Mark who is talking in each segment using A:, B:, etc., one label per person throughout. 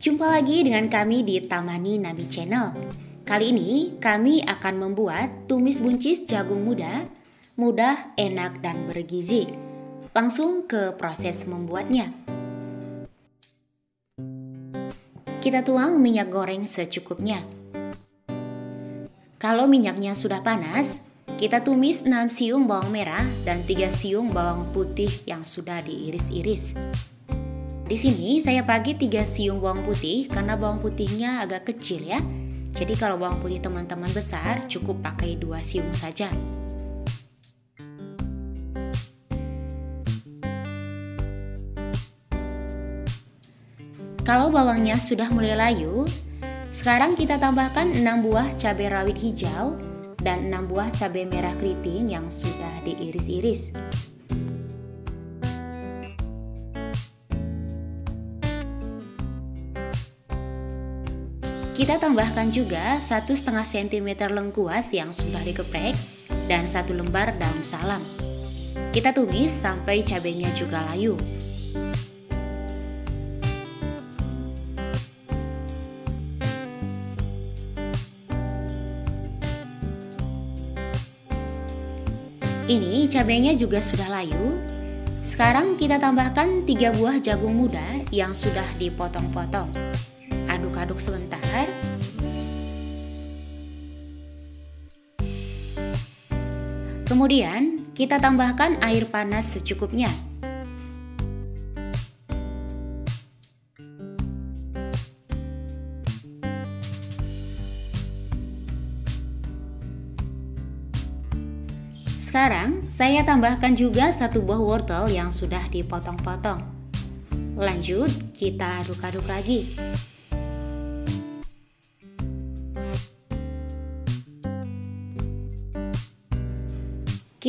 A: Jumpa lagi dengan kami di Tamani Nabi Channel. Kali ini kami akan membuat tumis buncis jagung muda, mudah, enak, dan bergizi. Langsung ke proses membuatnya. Kita tuang minyak goreng secukupnya. Kalau minyaknya sudah panas, kita tumis 6 siung bawang merah dan 3 siung bawang putih yang sudah diiris-iris. Di sini saya pakai 3 siung bawang putih karena bawang putihnya agak kecil ya. Jadi kalau bawang putih teman-teman besar cukup pakai 2 siung saja. Kalau bawangnya sudah mulai layu, sekarang kita tambahkan 6 buah cabai rawit hijau dan 6 buah cabai merah keriting yang sudah diiris-iris. Kita tambahkan juga 1,5 cm lengkuas yang sudah dikeprek dan satu lembar daun salam. Kita tumis sampai cabainya juga layu. Ini cabenya juga sudah layu. Sekarang kita tambahkan 3 buah jagung muda yang sudah dipotong-potong. Aduk-aduk sebentar. Kemudian kita tambahkan air panas secukupnya. Sekarang saya tambahkan juga satu buah wortel yang sudah dipotong-potong. Lanjut, kita aduk-aduk lagi.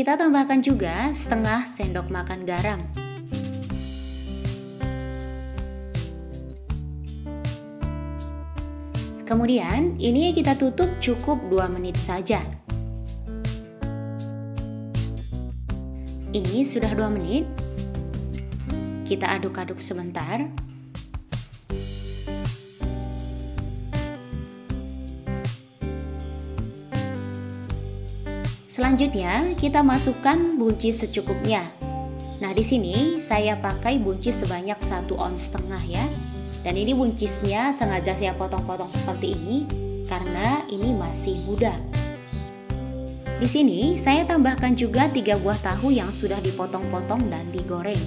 A: Kita tambahkan juga setengah sendok makan garam. Kemudian, ini kita tutup cukup 2 menit saja. Ini sudah 2 menit. Kita aduk-aduk sebentar. Selanjutnya, kita masukkan buncis secukupnya. Nah, di sini saya pakai buncis sebanyak 1 ons setengah ya. Dan ini buncisnya sengaja saya potong-potong seperti ini karena ini masih muda. Di sini saya tambahkan juga 3 buah tahu yang sudah dipotong-potong dan digoreng.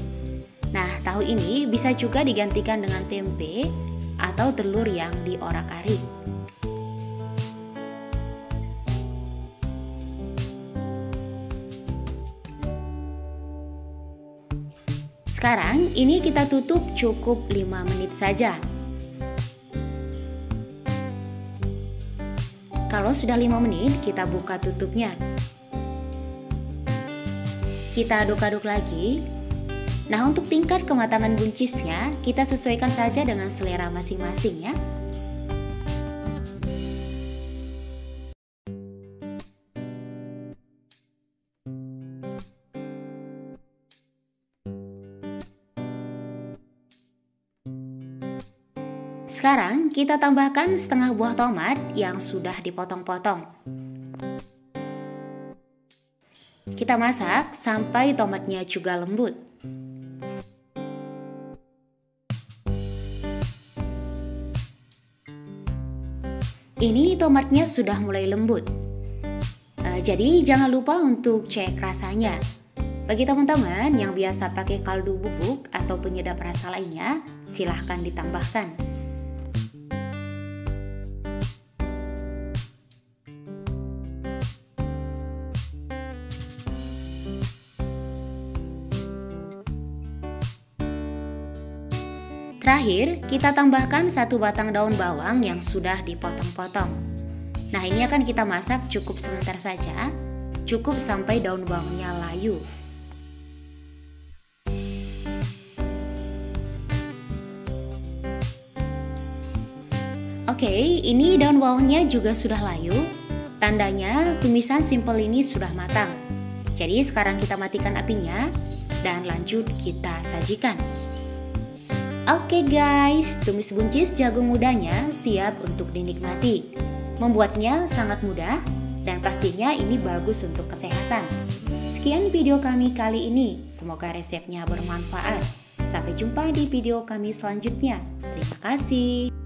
A: Nah, tahu ini bisa juga digantikan dengan tempe atau telur yang diorak-arik. Sekarang ini kita tutup cukup 5 menit saja Kalau sudah 5 menit, kita buka tutupnya. Kita aduk-aduk lagi. Nah, untuk tingkat kematangan buncisnya, kita sesuaikan saja dengan selera masing-masing ya. Sekarang kita tambahkan setengah buah tomat yang sudah dipotong-potong. Kita masak sampai tomatnya juga lembut. Ini tomatnya sudah mulai lembut. Uh, jadi jangan lupa untuk cek rasanya. Bagi teman-teman yang biasa pakai kaldu bubuk atau penyedap rasa lainnya, silahkan ditambahkan. Terakhir, kita tambahkan satu batang daun bawang yang sudah dipotong-potong. Nah, ini akan kita masak cukup sebentar saja, cukup sampai daun bawangnya layu. Oke, ini daun bawangnya juga sudah layu. Tandanya tumisan simple ini sudah matang. Jadi sekarang kita matikan apinya dan lanjut kita sajikan. Oke guys, tumis buncis jagung mudanya siap untuk dinikmati. Membuatnya sangat mudah dan pastinya ini bagus untuk kesehatan. Sekian video kami kali ini, semoga resepnya bermanfaat. Sampai jumpa di video kami selanjutnya. Terima kasih.